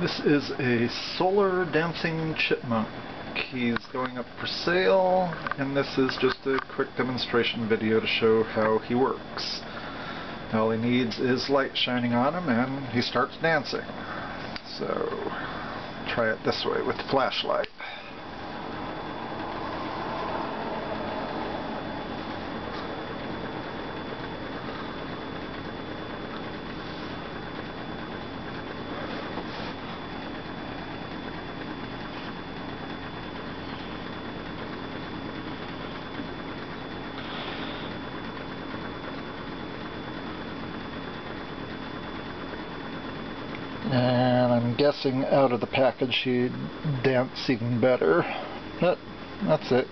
This is a solar dancing chipmunk. He's going up for sale, and this is just a quick demonstration video to show how he works. All he needs is light shining on him, and he starts dancing. So, try it this way with the flashlight. And I'm guessing out of the package he'd dance even better. But that's it.